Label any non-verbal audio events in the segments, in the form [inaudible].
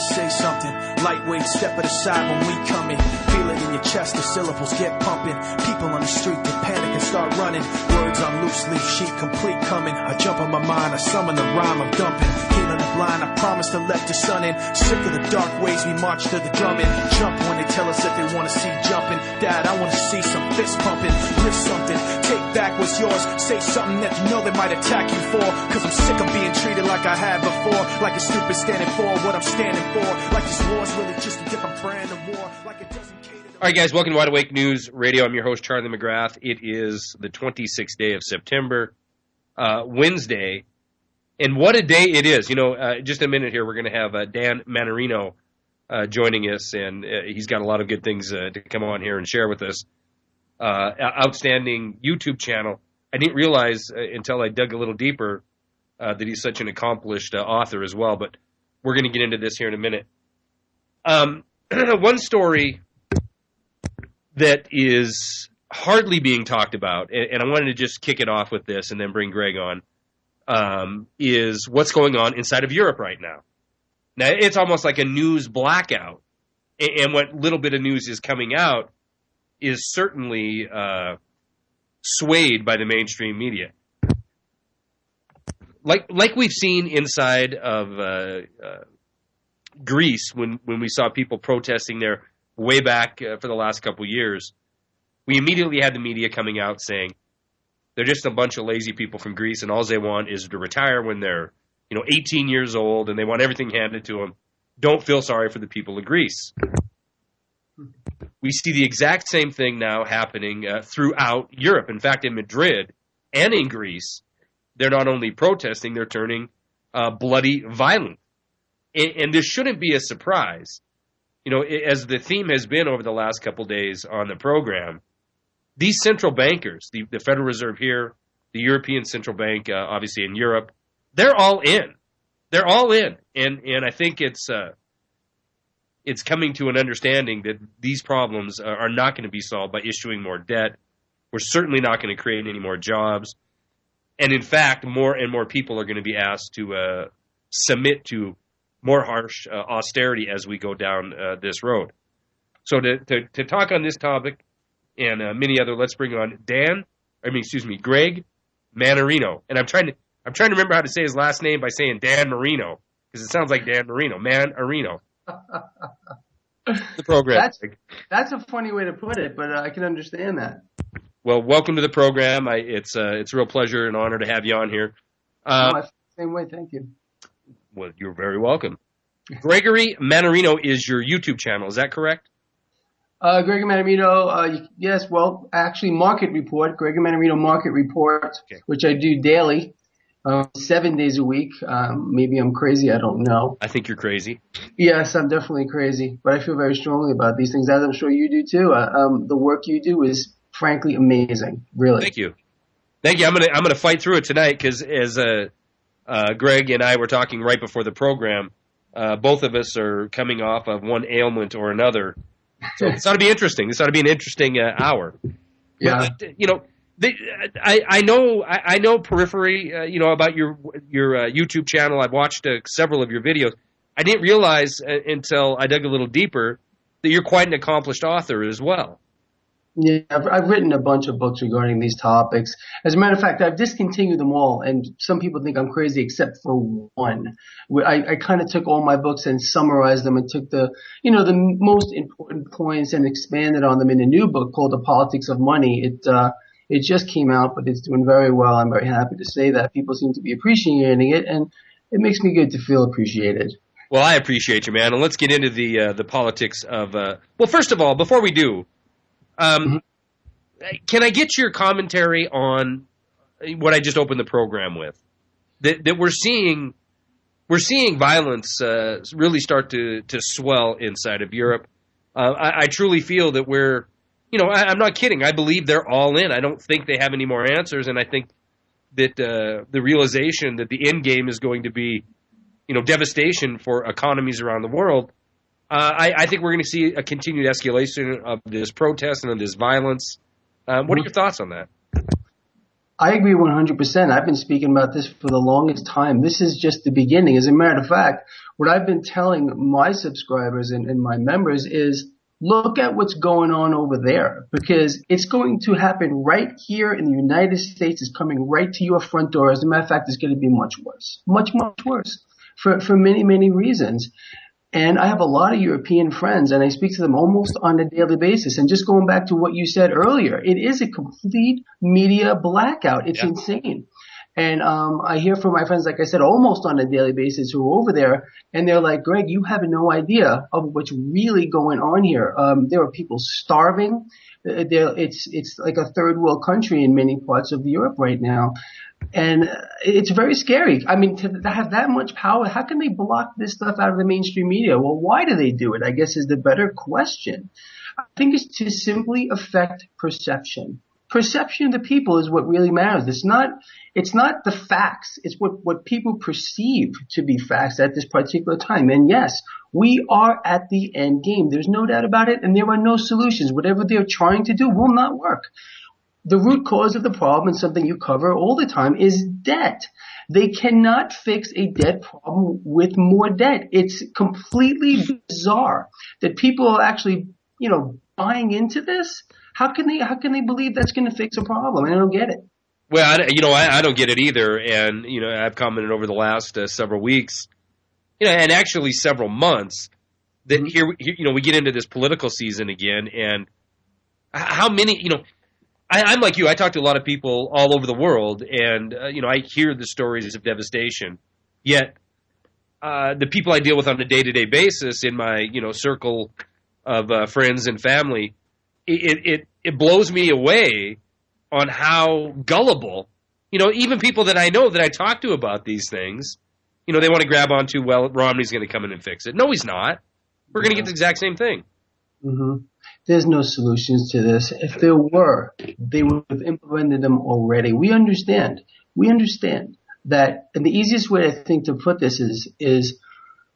say something. Lightweight, step at the side when we come in. Feel it in your chest, the syllables get pumping. People on the street get panic and start running. Words on loose leaf sheet, complete coming. I jump on my mind, I summon the rhyme I'm dumping. Healing the blind, I promise to let the sun in. Sick of the dark ways we march to the drumming. Jump when they tell us that they wanna see jumping. Dad, I wanna see some fist pumping. Lift something, take back what's yours. Say something that you know they might attack you for. Cause I'm sick of being treated like I have before. Like a stupid standing for what I'm standing for. Like this war's really just a different brand of war. Like it doesn't cater All right, guys, welcome to Wide Awake News Radio. I'm your host, Charlie McGrath. It is the 26th day of September, uh, Wednesday. And what a day it is. You know, uh, just a minute here, we're going to have uh, Dan Mannarino uh, joining us, and uh, he's got a lot of good things uh, to come on here and share with us. Uh, outstanding YouTube channel. I didn't realize uh, until I dug a little deeper uh, that he's such an accomplished author as well, but we're going to get into this here in a minute. Um, [clears throat] one story that is hardly being talked about, and, and I wanted to just kick it off with this and then bring Greg on, um, is what's going on inside of Europe right now. Now, it's almost like a news blackout, and what little bit of news is coming out is certainly uh, swayed by the mainstream media. Like, like we've seen inside of uh, uh, Greece when, when we saw people protesting there way back uh, for the last couple years, we immediately had the media coming out saying they're just a bunch of lazy people from Greece, and all they want is to retire when they're, you know, 18 years old, and they want everything handed to them. Don't feel sorry for the people of Greece. We see the exact same thing now happening uh, throughout Europe. In fact, in Madrid and in Greece, they're not only protesting, they're turning uh, bloody violent. And, and this shouldn't be a surprise you know, as the theme has been over the last couple days on the program, these central bankers, the, the Federal Reserve here, the European Central Bank, uh, obviously in Europe, they're all in. They're all in, and and I think it's uh, it's coming to an understanding that these problems are not going to be solved by issuing more debt. We're certainly not going to create any more jobs, and in fact, more and more people are going to be asked to uh, submit to more harsh uh, austerity as we go down uh, this road. So to, to, to talk on this topic and uh, many other, let's bring on Dan. I mean, excuse me, Greg Mannarino. And I'm trying to I'm trying to remember how to say his last name by saying Dan Marino because it sounds like Dan Marino. Man Arino. the program. That's that's a funny way to put it, but uh, I can understand that. Well, welcome to the program. I, it's uh, it's a real pleasure and honor to have you on here. Uh, No, I feel the same way. Thank you. well, you're very welcome. Gregory Mannarino is your YouTube channel. Is that correct? Uh, Greg Mannarino, uh, yes, well, actually, Market Report, Gregory Mannarino Market Report, Okay. which I do daily, uh, seven days a week. Um, maybe I'm crazy, I don't know. I think you're crazy. Yes, I'm definitely crazy, but I feel very strongly about these things, as I'm sure you do too. Uh, um, the work you do is frankly amazing, really. Thank you. Thank you. I'm gonna I'm gonna fight through it tonight because as uh, uh, Greg and I were talking right before the program, uh, both of us are coming off of one ailment or another. So it's ought to be interesting. This ought to be an interesting uh, hour. Yeah. But, you know, I I know I, I know periphery. Uh, you know about your your uh, YouTube channel. I've watched uh, several of your videos. I didn't realize uh, until I dug a little deeper that you're quite an accomplished author as well. Yeah, I've, I've written a bunch of books regarding these topics. As a matter of fact, I've discontinued them all, and some people think I'm crazy except for one. I, I kind of took all my books and summarized them and took the, you know, the most important points and expanded on them in a new book called The Politics of Money. It, uh, it just came out, but it's doing very well. I'm very happy to say that people seem to be appreciating it, and it makes me good to feel appreciated. Well, I appreciate you, man, and let's get into the uh, the politics of. Uh, well, first of all, before we do, um, can I get your commentary on what I just opened the program with? That that we're seeing, we're seeing violence uh, really start to to swell inside of Europe. Uh, I, I truly feel that we're, you know, I, I'm not kidding. I believe they're all in. I don't think they have any more answers, and I think that uh, the realization that the end game is going to be you know, devastation for economies around the world. Uh, I, I think we're going to see a continued escalation of this protest and of this violence. Um, what are your thoughts on that? I agree 100%. I've been speaking about this for the longest time. This is just the beginning. As a matter of fact, what I've been telling my subscribers and, and my members is look at what's going on over there because it's going to happen right here in the United States. It's coming right to your front door. As a matter of fact, it's going to be much worse, much, much worse for, for many, many reasons. And I have a lot of European friends and I speak to them almost on a daily basis. And just going back to what you said earlier, it is a complete media blackout. It's yeah. insane. And um, I hear from my friends, like I said, almost on a daily basis who are over there, and they're like, Greg, you have no idea of what's really going on here. Um, there are people starving. Uh, it's it's like a third world country in many parts of Europe right now, and it's very scary. I mean, to have that much power, how can they block this stuff out of the mainstream media? Well, why do they do it? I guess is the better question. I think it's to simply affect perception perception of the people is what really matters. It's not, it's not the facts. It's what, what people perceive to be facts at this particular time. And yes, we are at the end game. There's no doubt about it. And there are no solutions. Whatever they're trying to do will not work. The root cause of the problem and something you cover all the time is debt. They cannot fix a debt problem with more debt. It's completely bizarre that people are actually, you know, buying into this how can they how can they believe that's going to fix a problem? I don't get it. Well, I, you know, I, I, don't get it either, and you know, I've commented over the last uh, several weeks, you know, and actually several months that mm-hmm. here, here, you know, we get into this political season again, and how many, you know, I, am like you. I talk to a lot of people all over the world, and uh, you know, I hear the stories of devastation. Yet, uh, the people I deal with on a day to day basis in my you know circle of uh, friends and family it, it, it blows me away on how gullible, you know, even people that I know that I talk to about these things, you know, they want to grab onto, well, Romney's going to come in and fix it. No, he's not. We're going to get the exact same thing. Mm-hmm. There's no solutions to this. If there were, they would have implemented them already. We understand. We understand that, and the easiest way I think to put this is, is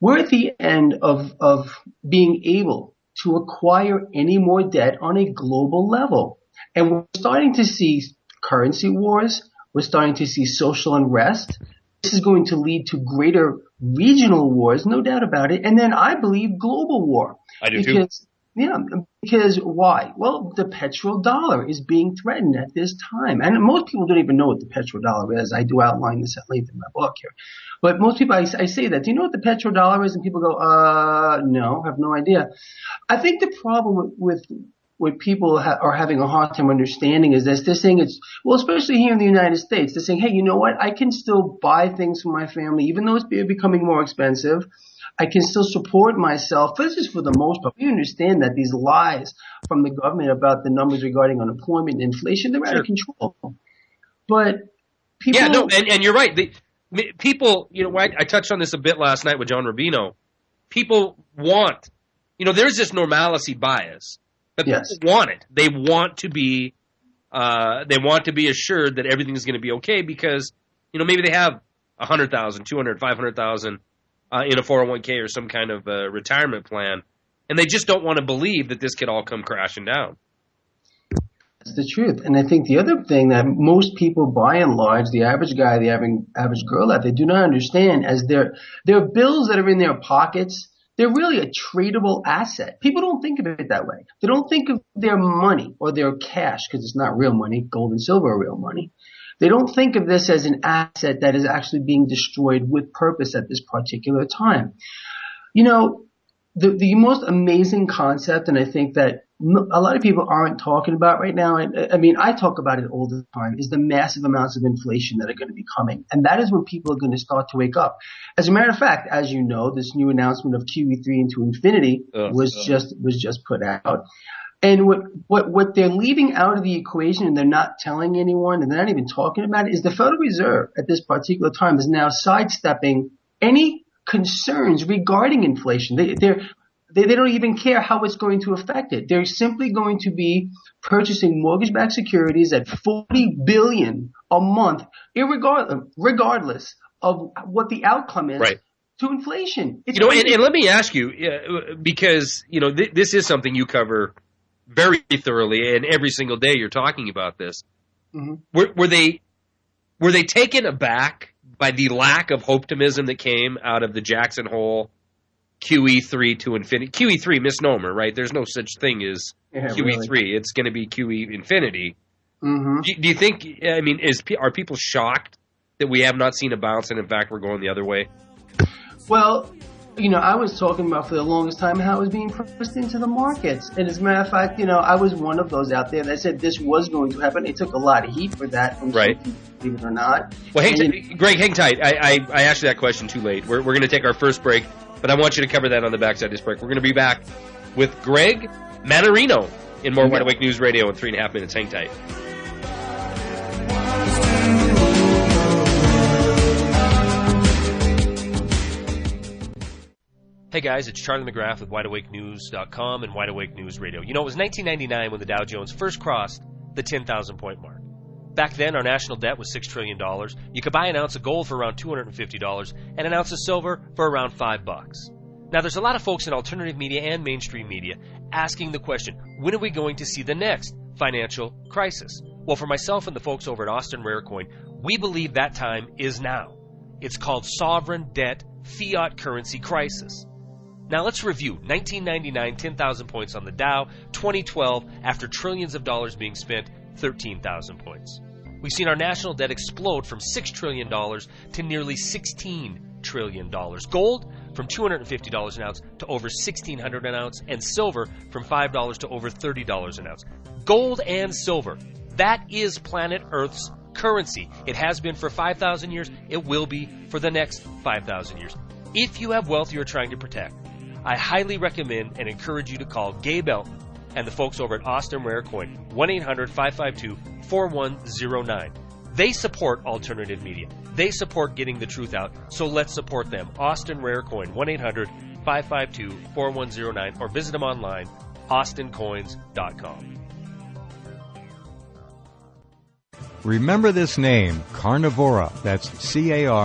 we're at the end of, of being able to acquire any more debt on a global level. And we're starting to see currency wars. We're starting to see social unrest. This is going to lead to greater regional wars, no doubt about it. And then I believe global war. I do because, too. Yeah, because why? Well, the petrodollar is being threatened at this time. And most people don't even know what the petrodollar is. I do outline this at length in my book here. But most people, I, I say that. Do you know what the petrodollar is? And people go, uh, no, have no idea. I think the problem with, what people ha- are having a hard time understanding is this. They're saying it's, well, especially here in the United States, they're saying, hey, you know what? I can still buy things for my family, even though it's becoming more expensive. I can still support myself. This is for the most part. We understand that these lies from the government about the numbers regarding unemployment and inflation, they're sure. out of control. But people. Yeah, no, and, and you're right. The, people, you know, I, I touched on this a bit last night with John Rubino. People want, you know, there's this normalcy bias, but yes. people want it. They want to be, uh, they want to be assured that everything is going to be okay because, you know, maybe they have a hundred thousand, two hundred, five hundred thousand uh, in a 401k or some kind of uh, retirement plan, and they just don't want to believe that this could all come crashing down. That's the truth. And I think the other thing that most people, by and large, the average guy, the average, average girl, that they do not understand as their their bills that are in their pockets, they're really a tradable asset. People don't think of it that way. They don't think of their money or their cash because it's not real money. Gold and silver are real money. They don't think of this as an asset that is actually being destroyed with purpose at this particular time. You know, the, the most amazing concept, and I think that a lot of people aren't talking about right now. And I mean, I talk about it all the time is the massive amounts of inflation that are going to be coming. And that is when people are going to start to wake up. As a matter of fact, as you know, this new announcement of QE3 into infinity uh, was just, was just put out. And what, what, what they're leaving out of the equation and they're not telling anyone and they're not even talking about it is the Federal Reserve at this particular time is now sidestepping any concerns regarding inflation. They, they're, they, they don't even care how it's going to affect it. They're simply going to be purchasing mortgage-backed securities at 40 billion a month, irregardless, regardless of what the outcome is. Right. To inflation, it's you know, and, and, let me ask you, uh, because you know th- this is something you cover very thoroughly, and every single day you're talking about this. Mm-hmm. Were, were they were they taken aback by the lack of optimism that came out of the Jackson Hole QE3 to infinity? QE3 misnomer, right? There's no such thing as Yeah, QE3. really. It's going to be QE infinity. Mhm. Do, do you think? I mean, is are people shocked that we have not seen a bounce, and in fact, we're going the other way? Well, you know, I was talking about for the longest time how it was being priced into the markets. And as a matter of fact, you know, I was one of those out there that said this was going to happen. It took a lot of heat for that from Right. people, believe it or not. Well, hang t- Greg, hang tight. I, I, I asked you that question too late. We're, we're going to take our first break, but I want you to cover that on the backside of this break. We're going to be back with Greg Mannarino in more Yeah. Wide Awake News Radio in three and a half minutes. Hang tight. Hey guys, it's Charlie McGrath with WideAwakeNews.com and Wide Awake News Radio. You know, it was 1999 when the Dow Jones first crossed the 10,000 point mark. Back then, our national debt was $6 trillion. You could buy an ounce of gold for around $250 and an ounce of silver for around 5 bucks. Now, there's a lot of folks in alternative media and mainstream media asking the question, when are we going to see the next financial crisis? Well, for myself and the folks over at Austin Rare Coin, we believe that time is now. It's called sovereign debt fiat currency crisis. Now let's review 1999, 10,000 points on the Dow, 2012, after trillions of dollars being spent, 13,000 points. We've seen our national debt explode from $6 trillion to nearly $16 trillion. Gold from $250 an ounce to over 1,600 an ounce, and silver from $5 to over $30 an ounce. Gold and silver. That is planet Earth's currency. It has been for 5,000 years. It will be for the next 5,000 years. If you have wealth you are trying to protect, I highly recommend and encourage you to call Gabe Elton and the folks over at Austin Rare Coin, 1 800 552 4109. They support alternative media. They support getting the truth out, so let's support them. Austin Rare Coin, 1 800 552 4109, or visit them online, austincoins.com. Remember this name, Carnivora. That's C-A-R-N-I-V-O-R-A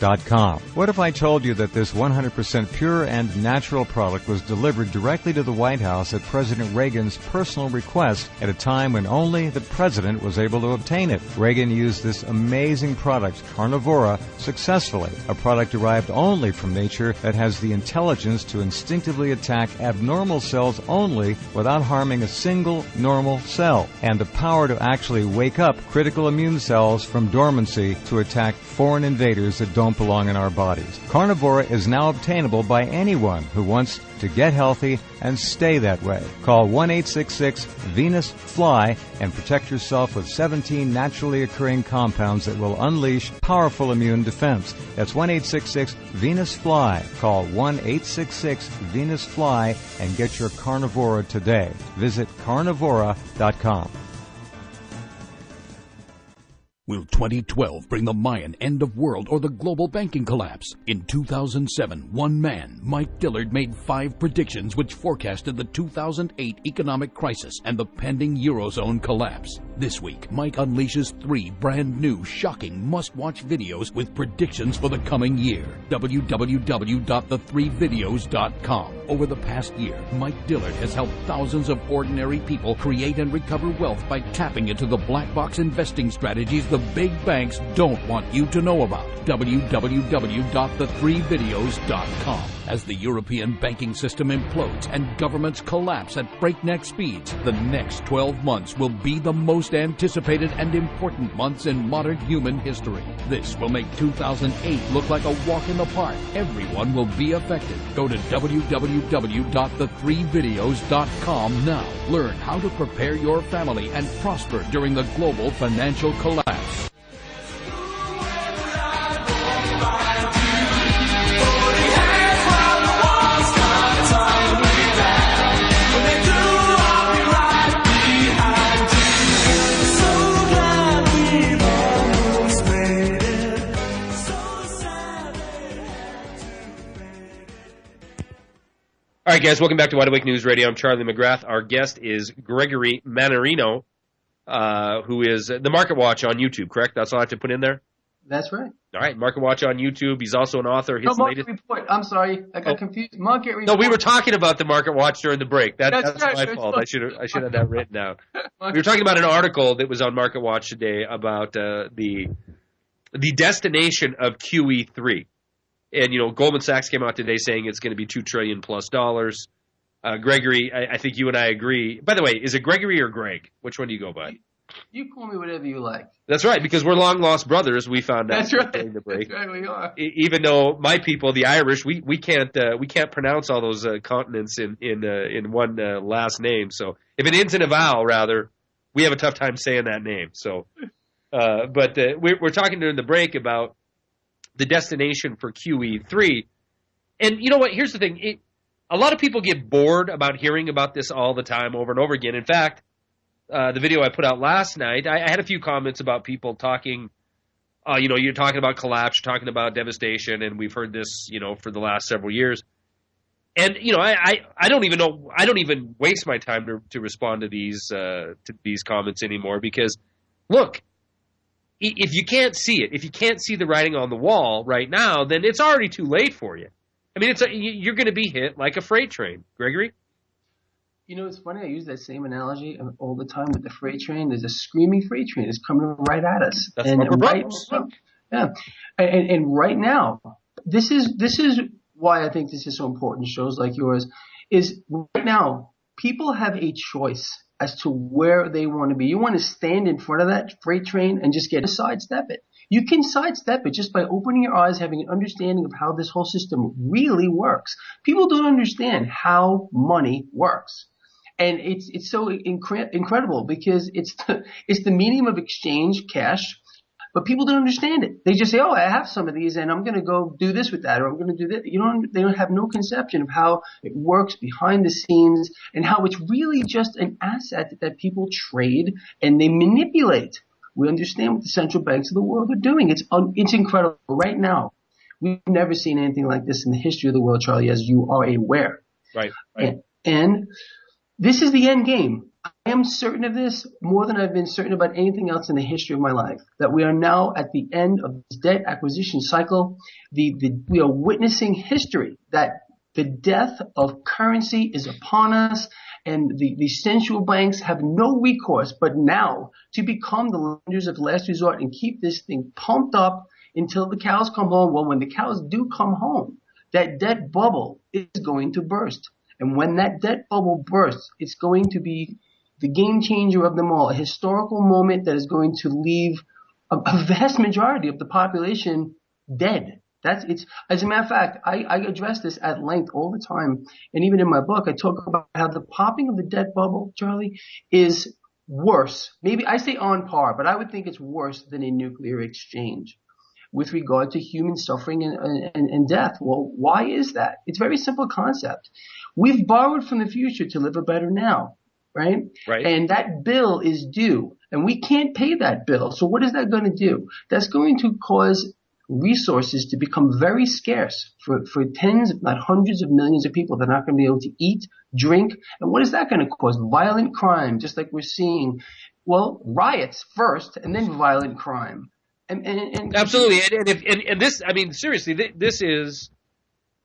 dot com. What if I told you that this 100% pure and natural product was delivered directly to the White House at President Reagan's personal request at a time when only the president was able to obtain it? Reagan used this amazing product, Carnivora, successfully. A product derived only from nature that has the intelligence to instinctively attack abnormal cells only without harming a single normal cell. And the power to actually wake up critical immune cells from dormancy to attack foreign invaders that don't belong in our bodies. Carnivora is now obtainable by anyone who wants to get healthy and stay that way. Call 1-866-VENUS-FLY and protect yourself with 17 naturally occurring compounds that will unleash powerful immune defense. That's 1-866-VENUS-FLY. Call 1-866-VENUS-FLY and get your Carnivora today. Visit carnivora.com. Will 2012 bring the Mayan end of world or the global banking collapse? In 2007, one man, Mike Dillard, made five predictions which forecasted the 2008 economic crisis and the pending Eurozone collapse. This week, Mike unleashes three brand new, shocking, must watch videos with predictions for the coming year. www.the3videos.com. Over the past year, Mike Dillard has helped thousands of ordinary people create and recover wealth by tapping into the black box investing strategies the big banks don't want you to know about. www.the3videos.com. As the European banking system implodes and governments collapse at breakneck speeds, the next 12 months will be the most anticipated and important months in modern human history. This will make 2008 look like a walk in the park. Everyone will be affected. Go to www.the3videos.com now. Learn how to prepare your family and prosper during the global financial collapse. All right, guys, welcome back to Wide Awake News Radio. I'm Charlie McGrath. Our guest is Gregory Mannarino, uh, who is the Market Watch on YouTube, correct? That's all I have to put in there? That's right. All right, Market Watch on YouTube. He's also an author. His no, market latest. report. I'm sorry, I got Oh. confused. Market report. No, we were talking about the Market Watch during the break. That, That's that's right, my fault. I should have I should have that written down. Market- [laughs] We were talking about an article that was on Market Watch today about uh, the the destination of QE3, and you know Goldman Sachs came out today saying it's going to be two trillion plus dollars. Uh, Gregory, I, I think you and I agree. By the way, is it Gregory or Greg? Which one do you go by? You call me whatever you like. That's right, because we're long lost brothers. We found out That's right. during the break. That's right. We are. Even though my people, the Irish, we, we can't uh, we can't pronounce all those uh, continents in in uh, in one uh, last name. So if it ends in a vowel, rather, we have a tough time saying that name. So, uh, but uh, we're, we're talking during the break about the destination for QE3, and you know what? Here's the thing: it, a lot of people get bored about hearing about this all the time, over and over again. In fact, uh, the video I put out last night, I, I had a few comments about people talking. Uh, you know, you're talking about collapse, you're talking about devastation, and we've heard this, you know, for the last several years. And you know, I, I, I don't even know, I don't even waste my time to, to respond to these uh, to these comments anymore because, look, if you can't see it, if you can't see the writing on the wall right now, then it's already too late for you. I mean, it's a, you- you're going to be hit like a freight train, Gregory. You know, it's funny. I use that same analogy um, all the time with the freight train. There's a screaming freight train. It's coming right at us. That's and right, yeah, and, and right now, this is this is why I think this is so important. Shows like yours is right now people have a choice as to where they want to be. You want to stand in front of that freight train and just get to sidestep it. You can sidestep it just by opening your eyes, having an understanding of how this whole system really works. People don't understand how money works. And it's, it's so incre- incredible because it's the, it's the medium of exchange, cash, but people don't understand it. They just say, "Oh, I have some of these, and I'm going to go do this with that, or I'm going to do that." You don't. They don't have no conception of how it works behind the scenes and how it's really just an asset that people trade and they manipulate. We understand what the central banks of the world are doing. It's un- it's incredible right now. We've never seen anything like this in the history of the world, Charlie, as you are aware. Right. And, and this is the end game. I am certain of this more than I've been certain about anything else in the history of my life. That we are now at the end of this debt acquisition cycle. The, the, we are witnessing history that the death of currency is upon us and the, the central banks have no recourse but now to become the lenders of last resort and keep this thing pumped up until the cows come home. Well, when the cows do come home, that debt bubble is going to burst. And when that debt bubble bursts, it's going to be the game changer of them all, a historical moment that is going to leave a, a vast majority of the population dead. That's it's as a matter of fact, I, I address this at length all the time, and even in my book, I talk about how the popping of the debt bubble, Charlie, is worse. Maybe I say on par, but I would think it's worse than a nuclear exchange with regard to human suffering and, and, and death. Well, why is that? It's a very simple concept. We've borrowed from the future to live a better now, right? Right. And that bill is due, and we can't pay that bill. So what is that going to do? That's going to cause resources to become very scarce for, for tens, if not hundreds of millions of people that are not going to be able to eat, drink. And what is that going to cause? Violent crime, just like we're seeing. Well, riots first and then violent crime. And, and, and Absolutely, and, and if and, and this, I mean, seriously, th- this is,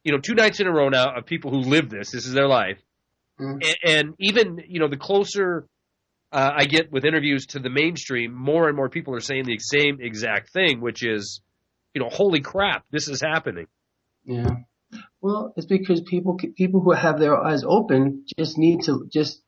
you know, two nights in a row now of people who live this. This is their life, Mhm. and, and even you know, the closer uh, I get with interviews to the mainstream, more and more people are saying the same exact thing, which is, you know, holy crap, this is happening. Yeah. Well, it's because people people who have their eyes open just need to just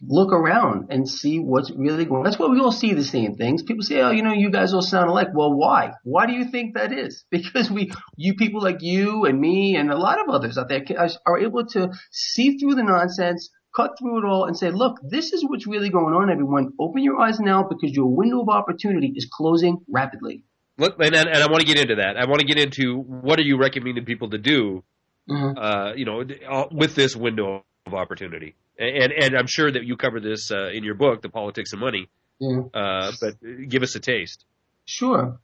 look around and see what's really going on. That's why we all see the same things. People say, oh, you know, you guys all sound alike. Well, why? Why do you think that is? [laughs] Because we, you people like you and me and a lot of others out there are able to see through the nonsense, cut through it all and say, look, this is what's really going on, everyone. Open your eyes now because your window of opportunity is closing rapidly. Look, and, and I want to get into that. I want to get into what are you recommending people to do, Mhm. uh, you know, uh, with this window of opportunity. And and I'm sure that you cover this uh, in your book, The Politics of Money. Yeah. Uh, but give us a taste. Sure.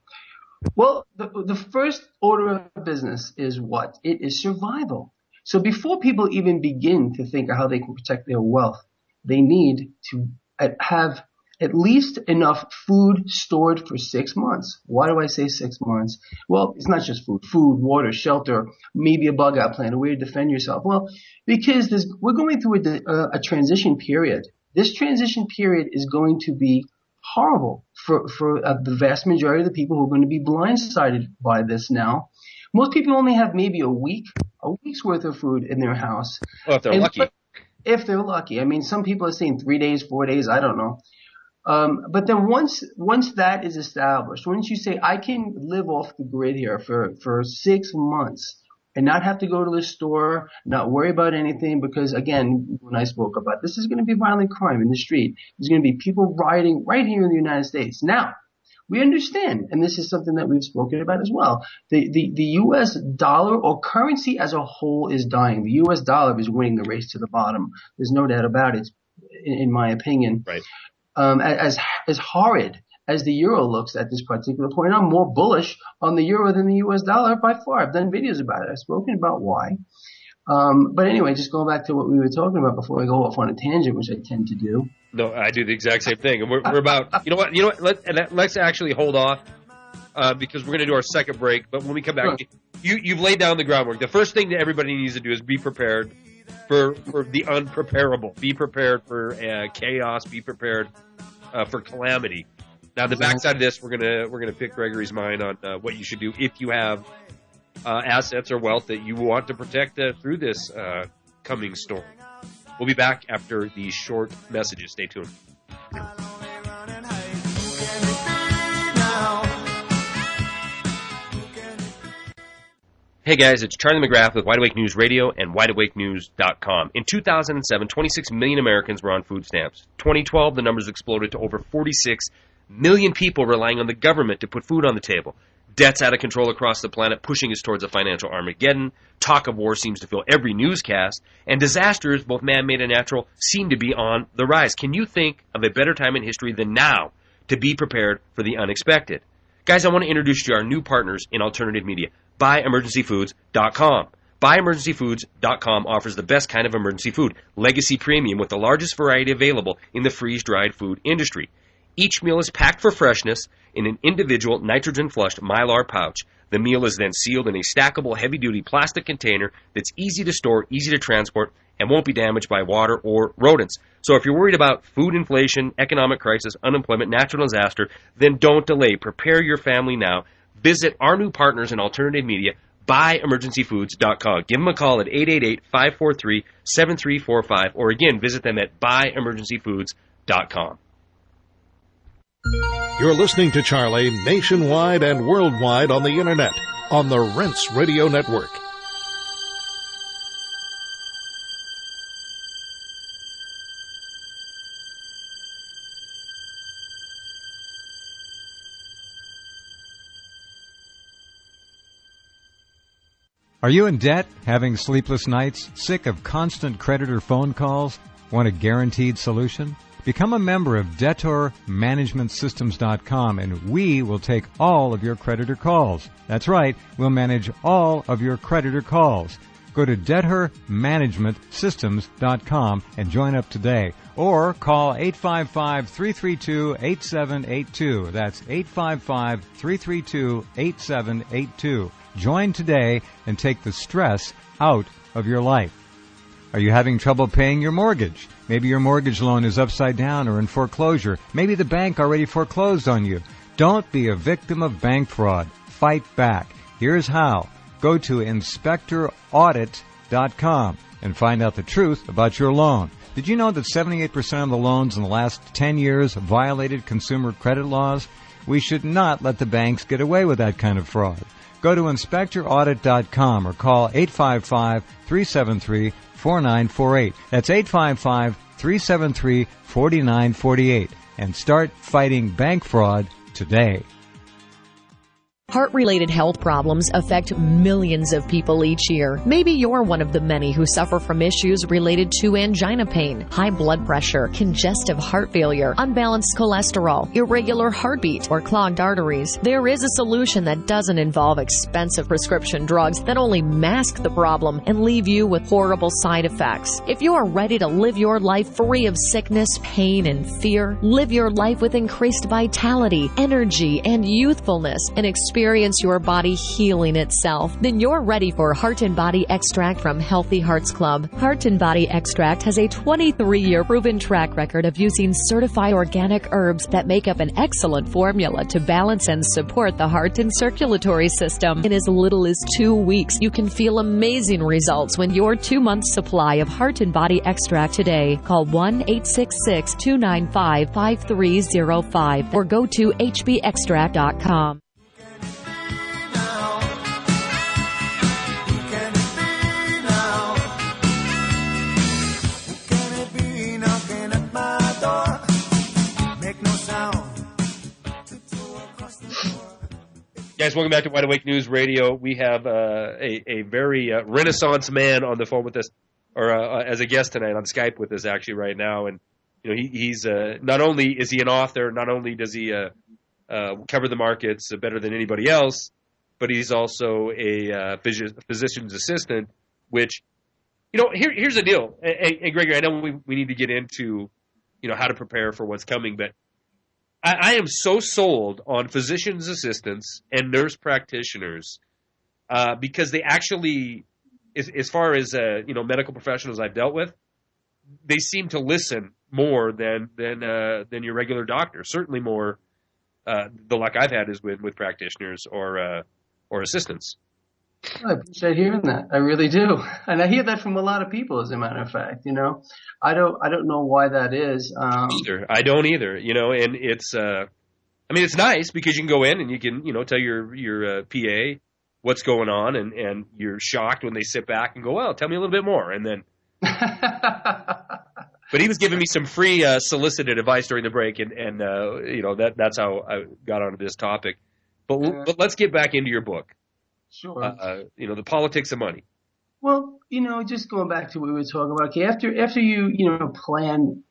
Well, the, the first order of business is what? It is survival. So before people even begin to think of how they can protect their wealth, they need to uh, have at least enough food stored for six months. Why do I say six months? Well, it's not just food, food, water, shelter, maybe a bug out plan, a way to defend yourself. Well, because this, we're going through a, a, a transition period. This transition period is going to be horrible for, for uh, the vast majority of the people who are going to be blindsided by this now. Most people only have maybe a week, a week's worth of food in their house. Well, if they're And- lucky. If they're lucky. I mean, some people are saying three days, four days, I don't know. Um, but then once, once that is established, once you say, I can live off the grid here for, for six months and not have to go to the store, not worry about anything, because again, when I spoke about this is going to be violent crime in the street. There's going to be people rioting right here in the United States. Now, we understand, and this is something that we've spoken about as well. The, the, the U.S. dollar or currency as a whole is dying. The U.S. dollar is winning the race to the bottom. There's no doubt about it, in, in my opinion. Right. Um, as, as horrid as the euro looks at this particular point, I'm more bullish on the euro than the U.S. dollar by far. I've done videos about it. I've spoken about why. Um, but anyway, just going back to what we were talking about before I go off on a tangent, which I tend to do. No, I do the exact same thing. And we're, we're about, you know what, you know what, let, let's actually hold off uh, because we're going to do our second break. But when we come back, you, you've laid down the groundwork. The first thing that everybody needs to do is be prepared for, for the unpreparable. Be prepared for uh, chaos. Be prepared uh, for calamity. Now, the backside of this, we're gonna we're gonna pick Gregory's mind on uh, what you should do if you have uh, assets or wealth that you want to protect uh, through this uh, coming storm. We'll be back after these short messages. Stay tuned. Hey guys, it's Charlie McGrath with Wide Awake News Radio and WideAwakeNews.com. In 2007, 26 million Americans were on food stamps. 2012, the numbers exploded to over 46 million people relying on the government to put food on the table. Debts out of control across the planet, pushing us towards a financial Armageddon. Talk of war seems to fill every newscast. And disasters, both man-made and natural, seem to be on the rise. Can you think of a better time in history than now to be prepared for the unexpected? Guys, I want to introduce you to our new partners in alternative media, buyemergencyfoods.com. Buyemergencyfoods.com offers the best kind of emergency food, legacy premium with the largest variety available in the freeze-dried food industry. Each meal is packed for freshness in an individual nitrogen flushed mylar pouch. The meal is then sealed in a stackable heavy duty plastic container that's easy to store, easy to transport, and won't be damaged by water or rodents. So if you're worried about food inflation, economic crisis, unemployment, natural disaster, then don't delay. Prepare your family now. Visit our new partners in alternative media, buyemergencyfoods.com. Give them a call at 888-543-7345 or again, visit them at buyemergencyfoods.com. You're listening to Charlie nationwide and worldwide on the internet on the Rense Radio Network. Are you in debt, having sleepless nights, sick of constant creditor phone calls? Want a guaranteed solution? Become a member of DebtorManagementSystems.com and we will take all of your creditor calls. That's right, we'll manage all of your creditor calls. Go to DebtorManagementSystems.com and join up today. Or call 855-332-8782. That's 855-332-8782. Join today and take the stress out of your life. Are you having trouble paying your mortgage? Maybe your mortgage loan is upside down or in foreclosure. Maybe the bank already foreclosed on you. Don't be a victim of bank fraud. Fight back. Here's how. Go to inspectoraudit.com and find out the truth about your loan. Did you know that 78% of the loans in the last 10 years violated consumer credit laws? We should not let the banks get away with that kind of fraud. Go to inspectoraudit.com or call 855-373-4948. That's 855-373-4948 and start fighting bank fraud today. Heart-related health problems affect millions of people each year. Maybe you're one of the many who suffer from issues related to angina pain, high blood pressure, congestive heart failure, unbalanced cholesterol, irregular heartbeat, or clogged arteries. There is a solution that doesn't involve expensive prescription drugs that only mask the problem and leave you with horrible side effects. If you are ready to live your life free of sickness, pain, and fear, live your life with increased vitality, energy, and youthfulness, and experience your body healing itself, then you're ready for Heart and Body Extract from Healthy Hearts Club. Heart and Body Extract has a 23 year proven track record of using certified organic herbs that make up an excellent formula to balance and support the heart and circulatory system. In as little as two weeks, you can feel amazing results when your two month supply of Heart and Body Extract today. Call 1 866 295 5305 or go to hbextract.com. Guys, welcome back to Wide Awake News Radio. We have uh, a, a very uh, renaissance man on the phone with us, or uh, as a guest tonight on Skype with us, actually, right now. And you know, he, he's uh, not only is he an author, not only does he uh, uh, cover the markets better than anybody else, but he's also a physician's assistant. Which, you know, here, here's the deal. And, hey, Gregory, I know we we need to get into, you know, how to prepare for what's coming, but I, I am so sold on physician's assistants and nurse practitioners uh, because they actually, as, as far as uh, you know, medical professionals I've dealt with, they seem to listen more than than uh, than your regular doctor. Certainly more. Uh, the luck I've had is with with practitioners or uh, or assistants. I appreciate hearing that. I really do, [laughs] and I hear that from a lot of people. As a matter of fact, you know, I don't I don't know why that is. Um, either I don't either. You know, and it's uh, I mean, it's nice because you can go in and you can you know tell your your uh, PA what's going on, and and you're shocked when they sit back and go, well, tell me a little bit more, and then. [laughs] but he was giving me some free uh, solicited advice during the break, and and uh, you know that that's how I got onto this topic. But but let's get back into your book. Sure. Uh, you know, the politics of money. Well, you know, just going back to what we were talking about. Okay, after after you you know plan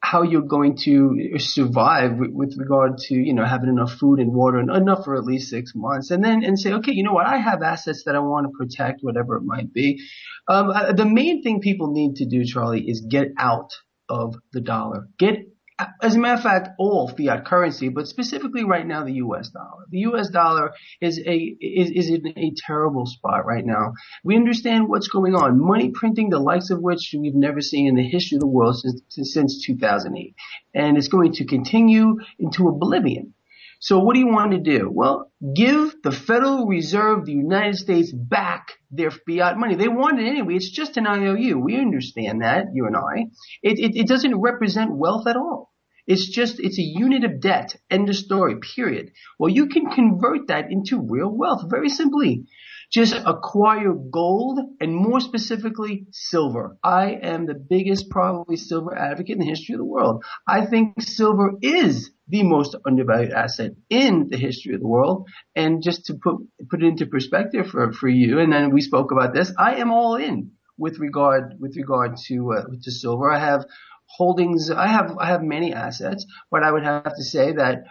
how you're going to survive with, with, regard to you know having enough food and water and enough for at least six months, and then and say, okay, you know what, I have assets that I want to protect, whatever it might be. Um, uh, the main thing people need to do, Charlie, is get out of the dollar. Get as a matter of fact, all fiat currency, but specifically right now, the U.S. dollar. The U.S. dollar is a is, is in a terrible spot right now. We understand what's going on. Money printing, the likes of which we've never seen in the history of the world since since 2008, and it's going to continue into oblivion. So what do you want to do? Well, give the Federal Reserve the United States back their fiat money. They want it anyway. It's just an IOU. We understand that, you and I. It, it, it doesn't represent wealth at all. It's just, it's a unit of debt. End of story, period. Well, you can convert that into real wealth very simply. Just acquire gold and more specifically silver. I am the biggest probably silver advocate in the history of the world. I think silver is the most undervalued asset in the history of the world. And just to put, put it into perspective for, for you, and then we spoke about this, I am all in with regard, with regard to, uh, to silver. I have holdings. I have I have many assets, but I would have to say that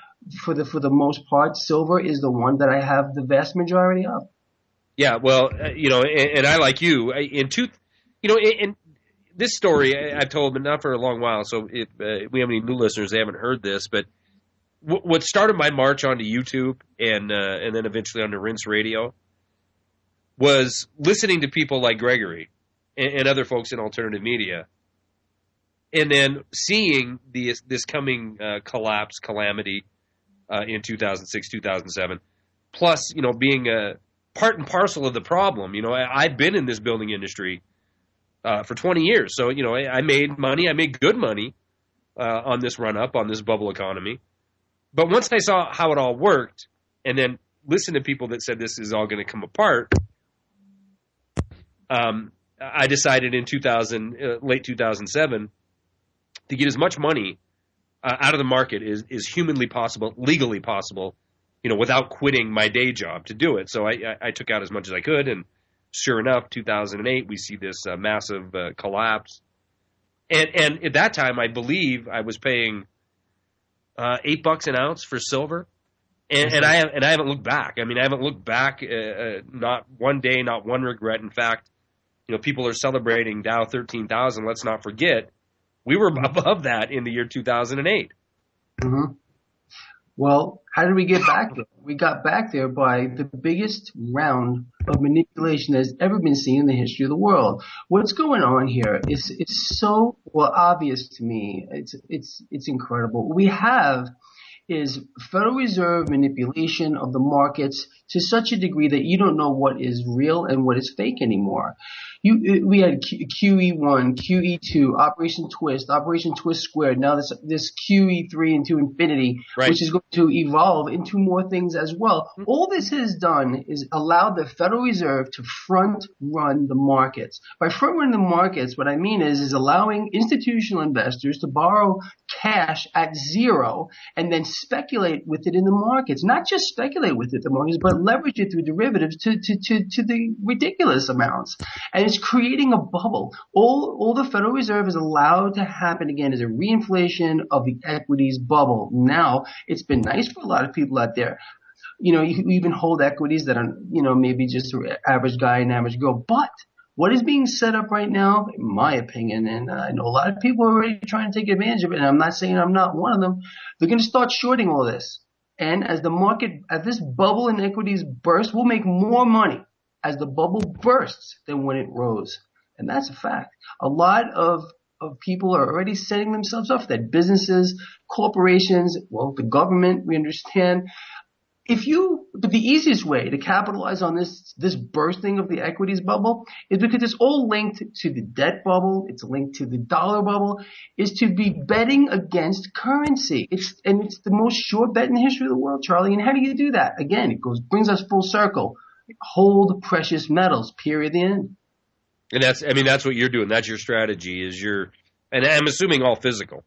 for the for the most part, silver is the one that I have the vast majority of. Yeah, well, uh, you know, and, and, I like you in two, you know, in, this story I've told, but not for a long while. So if uh, we have any new listeners, they haven't heard this, but what started my march onto YouTube and uh, and then eventually onto Rense Radio was listening to people like Gregory and, and other folks in alternative media and then seeing the, this coming uh, collapse calamity uh, in 2006 2007 plus you know being a part and parcel of the problem you know I, have been in this building industry uh, for 20 years. So you know I, I made money i made good money uh, on this run up on this bubble economy but once i saw how it all worked and then listened to people that said this is all going to come apart um, i decided in 2000 uh, late 2007 to get as much money uh, out of the market is, is humanly possible, legally possible, you know, without quitting my day job to do it. So I, I, I took out as much as I could, and sure enough, 2008, we see this uh, massive uh, collapse. And and at that time, I believe I was paying uh, eight bucks an ounce for silver, and, and I and I haven't looked back. I mean, I haven't looked back. Uh, uh, not one day, not one regret. In fact, you know, people are celebrating Dow thirteen thousand. Let's not forget, we were [laughs] above that in the year two thousand and eight. Mm-hmm. Well, how did we get back [laughs] there? We got back there by the biggest round of manipulation that's ever been seen in the history of the world. What's going on here is it's so well obvious to me. It's it's it's incredible. We have is Federal Reserve manipulation of the markets to such a degree that you don't know what is real and what is fake anymore. You, we had QE1, QE2, Operation Twist, Operation Twist Squared. Now this this QE3 into infinity, right. which is going to evolve into more things as well. Mm-hmm. All this has done is allowed the Federal Reserve to front run the markets. By front run the markets, what I mean is is allowing institutional investors to borrow cash at zero and then speculate with it in the markets. Not just speculate with it in the markets, but leverage it through derivatives to to to, to the ridiculous amounts. And it's creating a bubble. All, all the Federal Reserve is allowed to happen again is a reinflation of the equities bubble. Now, it's been nice for a lot of people out there. You know, you even hold equities that are, you know, maybe just average guy and average girl. But what is being set up right now, in my opinion, and I know a lot of people are already trying to take advantage of it, and I'm not saying I'm not one of them, they're going to start shorting all this. And as the market, as this bubble in equities bursts, we'll make more money as the bubble bursts than when it rose. And that's a fact. A lot of, of people are already setting themselves up that. Businesses, corporations, well, the government, we understand. If you, but the easiest way to capitalize on this, this bursting of the equities bubble is because it's all linked to the debt bubble. It's linked to the dollar bubble is to be betting against currency. It's, and it's the most sure bet in the history of the world, Charlie. And how do you do that? Again, it goes, brings us full circle hold precious metals. Period. The end. And that's, I mean, that's what you're doing. That's your strategy. Is your, and I'm assuming all physical.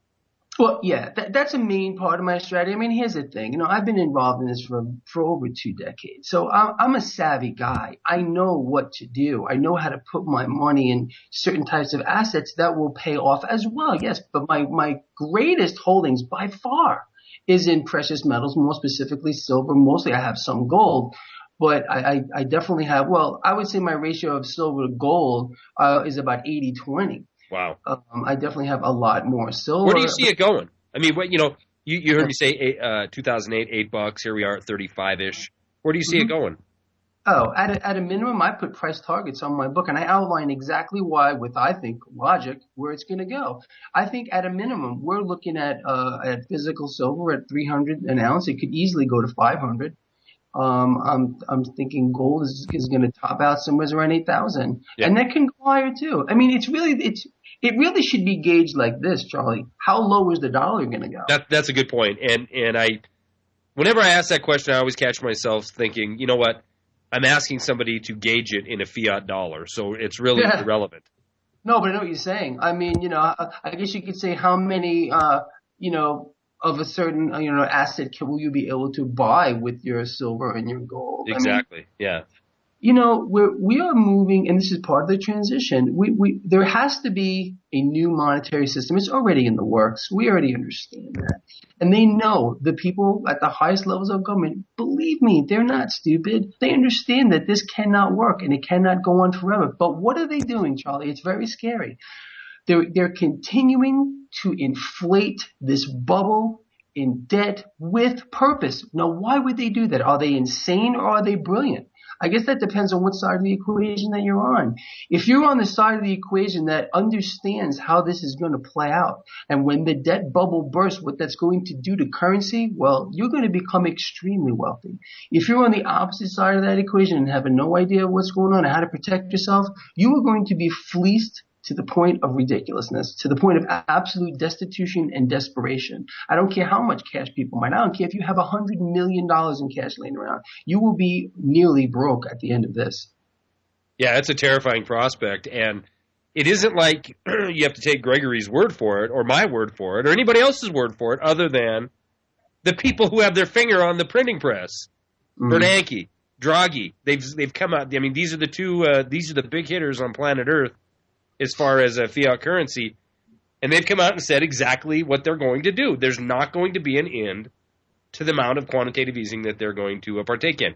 Well, yeah, that, that's a main part of my strategy. I mean, here's the thing. You know, I've been involved in this for for over two decades, so I'm, I'm a savvy guy. I know what to do. I know how to put my money in certain types of assets that will pay off as well. Yes, but my my greatest holdings by far is in precious metals, more specifically silver. Mostly, I have some gold, but I, I, I, definitely have, well, I would say my ratio of silver to gold uh, is about 80 20. Wow. Um, I definitely have a lot more silver. Where do you see it going? I mean, what, you know, you, you heard me say eight, uh, 2008, eight bucks. Here we are at 35 ish. Where do you see mm-hmm. it going? Oh, at a, at a minimum, I put price targets on my book and I outline exactly why, with I think logic, where it's going to go. I think at a minimum, we're looking at uh, at physical silver at 300 an ounce. It could easily go to 500. Um, I'm I'm thinking gold is is going to top out somewhere around eight thousand, yeah. and that can go higher too. I mean, it's really it's it really should be gauged like this, Charlie. How low is the dollar going to go? That that's a good point, and and I, whenever I ask that question, I always catch myself thinking, you know what, I'm asking somebody to gauge it in a fiat dollar, so it's really yeah. irrelevant. No, but I know what you're saying. I mean, you know, I, I guess you could say how many, uh, you know, of a certain uh, you know asset can, will you be able to buy with your silver and your gold? Exactly. I mean, yeah. You know, we're we are moving, and this is part of the transition. We we there has to be a new monetary system. It's already in the works. We already understand that, and they know the people at the highest levels of government. Believe me, they're not stupid. They understand that this cannot work and it cannot go on forever. But what are they doing, Charlie? It's very scary. They're, they're continuing to inflate this bubble in debt with purpose. Now, why would they do that? Are they insane or are they brilliant? I guess that depends on what side of the equation that you're on. If you're on the side of the equation that understands how this is going to play out and when the debt bubble bursts, what that's going to do to currency, well, you're going to become extremely wealthy. If you're on the opposite side of that equation and have no idea what's going on and how to protect yourself, you are going to be fleeced to the point of ridiculousness, to the point of absolute destitution and desperation. I don't care how much cash people might. I don't care if you have a hundred million dollars in cash laying around. You will be nearly broke at the end of this. Yeah, it's a terrifying prospect, and it isn't like [clears throat] you have to take Gregory's word for it, or my word for it, or anybody else's word for it, other than the people who have their finger on the printing press. Mm. Bernanke, Draghi, they've they've come out. I mean, these are the two. Uh, these are the big hitters on planet Earth as far as a fiat currency, and they've come out and said exactly what they're going to do. There's not going to be an end to the amount of quantitative easing that they're going to uh, partake in.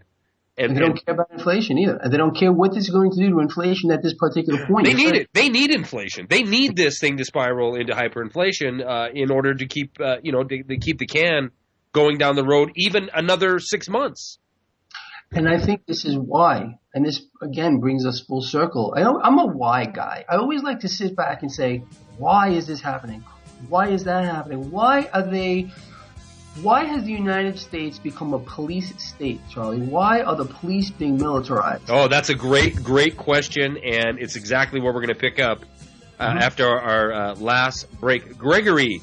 And, they don't care about inflation either. And they don't care what this is going to do to inflation at this particular point. They need it. They need inflation. They need this thing to spiral into hyperinflation uh, in order to keep, uh, you know, to, to keep the can going down the road even another six months. And I think this is why, and this again brings us full circle. I am a why guy. I always like to sit back and say, why is this happening? Why is that happening? Why are they why has the United States become a police state, Charlie? Why are the police being militarized? Oh, that's a great, great question, and it's exactly what we're going to pick up uh, mm-hmm. after our, our uh, last break. Gregory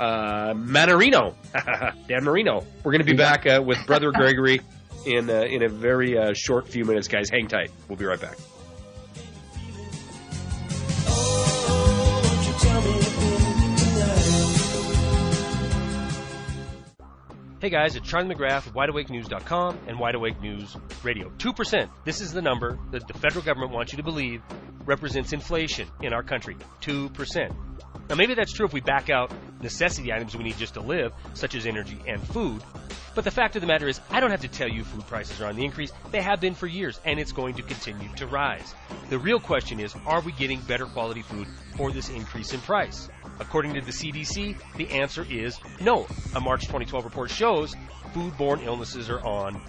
uh, Manarino, [laughs] Dan Marino. We're going to be back uh, with Brother Gregory [laughs] in uh, in a very uh, short few minutes, guys. Hang tight. We'll be right back. Hey guys, it's Charlie McGrath of WideAwakeNews.com and Wide Awake News Radio. 2%. This is the number that the federal government wants you to believe represents inflation in our country. 2%. Now maybe that's true if we back out necessity items we need just to live, such as energy and food. But the fact of the matter is, I don't have to tell you food prices are on the increase. They have been for years, and it's going to continue to rise. The real question is, are we getting better quality food for this increase in price? According to the CDC, the answer is no. A March 2012 report shows foodborne illnesses are on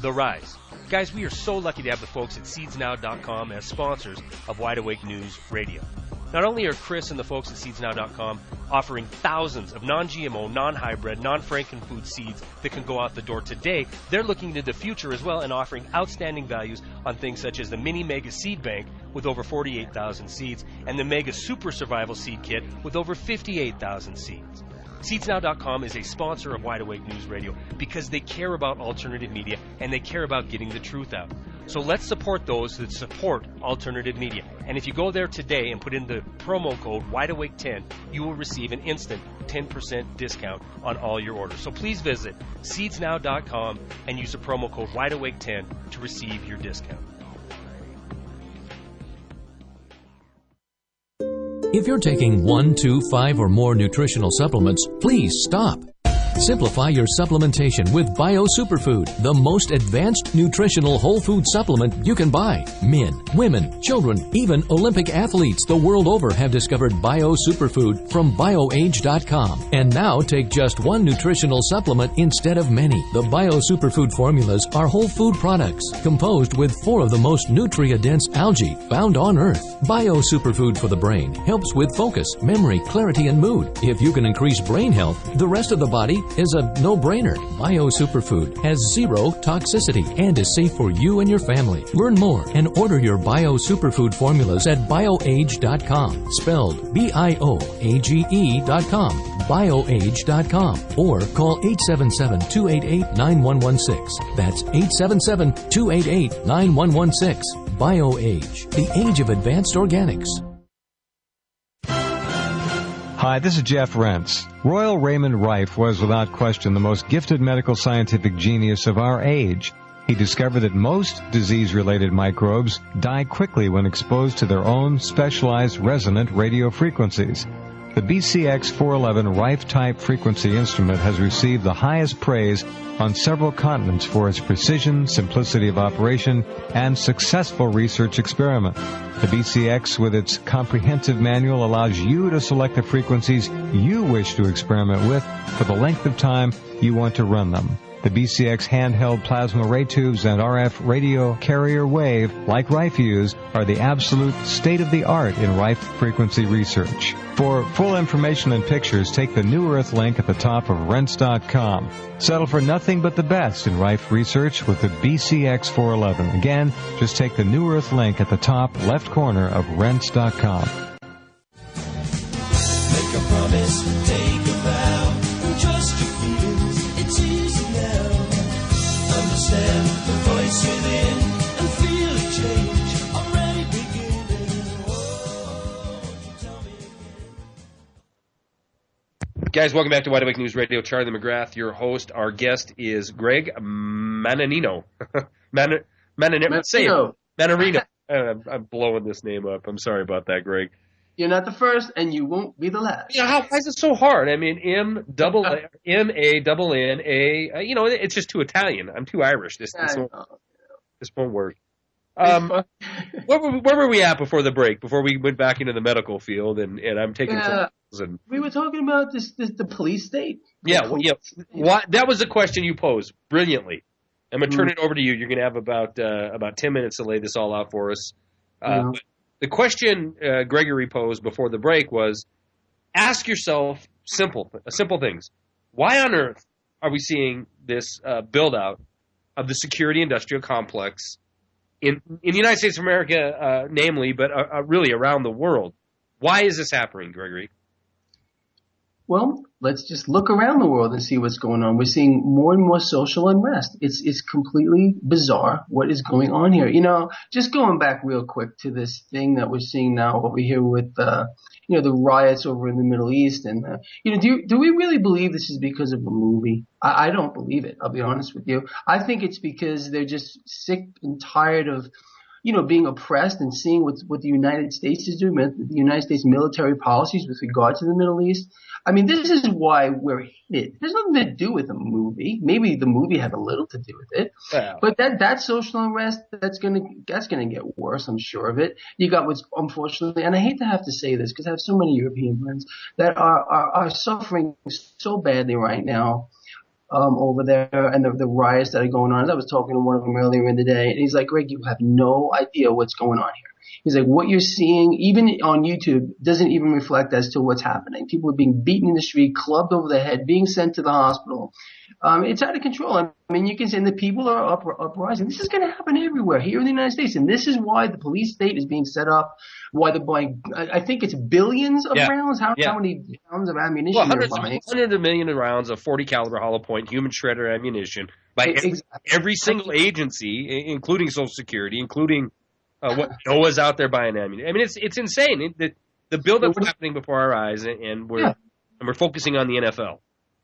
the rise. Guys, we are so lucky to have the folks at seedsnow.com as sponsors of Wide Awake News Radio. Not only are Chris and the folks at seedsnow.com offering thousands of non-GMO, non-hybrid, non-frankenfood seeds that can go out the door today, they're looking into the future as well and offering outstanding values on things such as the Mini Mega Seed Bank with over 48,000 seeds and the Mega Super Survival Seed Kit with over 58,000 seeds. Seedsnow.com is a sponsor of Wide Awake News Radio because they care about alternative media and they care about getting the truth out. So let's support those that support alternative media. And if you go there today and put in the promo code WideAwake10, you will receive an instant 10% discount on all your orders. So please visit seedsnow.com and use the promo code WideAwake10 to receive your discount. If you're taking one, two, five, or more nutritional supplements, please stop. Simplify your supplementation with Bio Superfood, the most advanced nutritional whole food supplement you can buy. Men, women, children, even Olympic athletes the world over have discovered Bio Superfood from BioAge.com and now take just one nutritional supplement instead of many. The Bio Superfood formulas are whole food products composed with four of the most nutrient-dense algae found on Earth. Bio Superfood for the brain helps with focus, memory, clarity, and mood. If you can increase brain health, the rest of the body is a no-brainer. Bio Superfood has zero toxicity and is safe for you and your family. Learn more and order your Bio Superfood formulas at bioage.com, spelled B-I-O-A-G-E.com, bioage.com, or call 877-288-9116. That's 877-288-9116. BioAge, the age of advanced organics. Hi, this is Jeff Rense. Royal Raymond Rife was without question the most gifted medical scientific genius of our age. He discovered that most disease-related microbes die quickly when exposed to their own specialized resonant radio frequencies. The BCX 411 Rife type frequency instrument has received the highest praise on several continents for its precision, simplicity of operation, and successful research experiment. The BCX, with its comprehensive manual, allows you to select the frequencies you wish to experiment with for the length of time you want to run them. The BCX handheld plasma ray tubes and RF radio carrier wave, like Rife use, are the absolute state of the art in Rife frequency research. For full information and pictures, take the New Earth link at the top of rense.com. Settle for nothing but the best in Rife research with the BCX 411. Again, just take the New Earth link at the top left corner of rense.com. Guys, welcome back to Wide Awake News Radio. Charlie McGrath, your host. Our guest is Greg Mananino. [laughs] Man, Mananino. Say it. Manarino. [laughs] Uh, I'm blowing this name up. I'm sorry about that, Greg. You're not the first, and you won't be the last. Yeah, how why is it so hard? I mean, M double [laughs] M A double N A. uh, You know, it's just too Italian. I'm too Irish. This this won't, this won't work. Um, [laughs] where, were, where were we at before the break? Before we went back into the medical field, and, and I'm taking Yeah. calls and we were talking about this, this the police state. yeah, The well, police yeah. state. What that was the question you posed brilliantly. I'm gonna Mm. turn it over to you. You're gonna have about uh, about ten minutes to lay this all out for us. Uh, Yeah. the question uh, Gregory posed before the break was: ask yourself simple simple things. Why on earth are we seeing this uh, build out of the security industrial complex in in the United States of America, uh, namely, but uh, uh, really around the world? Why is this happening, Gregory? Well, let's just look around the world and see what's going on. We're seeing more and more social unrest. It's it's completely bizarre what is going on here. You know, just going back real quick to this thing that we're seeing now over here with uh, you know the riots over in the Middle East, and uh, you know, do do we really believe this is because of a movie? I, I don't believe it. I'll be honest with you. I think it's because they're just sick and tired of you know, being oppressed and seeing what what the United States is doing, the United States military policies with regard to the Middle East. I mean, this is why we're hit. There's nothing to do with the movie. Maybe the movie had a little to do with it, but that that social unrest that's gonna that's gonna get worse. I'm sure of it. You got what's unfortunately, and I hate to have to say this because I have so many European friends that are are, are suffering so badly right now um, over there and the, the riots that are going on. I was talking to one of them earlier in the day, and he's like, Greg, you have no idea what's going on here. He's like, what you're seeing, even on YouTube, doesn't even reflect as to what's happening. People are being beaten in the street, clubbed over the head, being sent to the hospital. Um, it's out of control. I mean, you can say, and the people are up, uprising. This is going to happen everywhere here in the United States, and this is why the police state is being set up. Why they're buying, I I think it's billions of Yeah. rounds. How, Yeah. how many pounds of ammunition Well, hundreds, of, buying? hundreds of rounds of 40 caliber hollow point human shredder ammunition by every, Exactly. every single agency, including Social Security, including uh, what NOAA's out there buying ammunition. I mean, it's it's insane. It, the the buildup's happening before our eyes, and, and we're Yeah. and we're focusing on the NFL.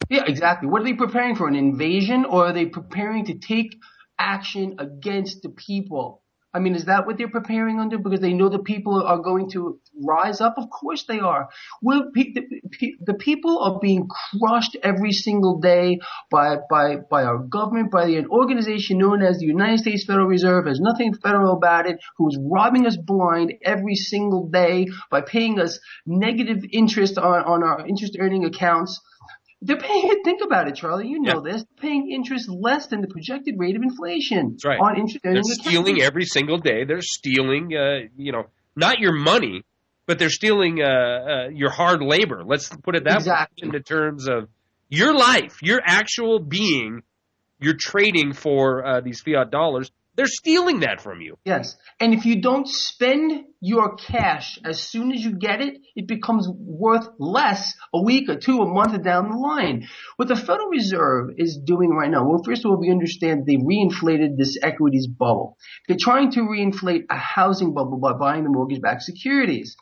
Yeah, exactly. What are they preparing for? An invasion or are they preparing to take action against the people? I mean, is that what they're preparing under? Because they know the people are going to rise up? Of course they are. Well, the, pe- the people are being crushed every single day by, by, by our government, by an organization known as the United States Federal Reserve, has nothing federal about it, who's robbing us blind every single day by paying us negative interest on, on our interest earning accounts. They're paying it. [laughs] Think about it, Charlie. You know this. They're paying interest less than the projected rate of inflation That's right. on interest They're earning stealing accounts. every single day. They're stealing, uh, you know, not your money, but they're stealing uh, uh, your hard labor. Let's put it that Exactly. way. In terms of your life, your actual being, you're trading for uh, these fiat dollars. They're stealing that from you. Yes. And if you don't spend your cash as soon as you get it, it becomes worth less a week or two, a month down the line. What the Federal Reserve is doing right now, well, first of all, we understand they reinflated this equities bubble. They're trying to reinflate a housing bubble by buying the mortgage-backed securities.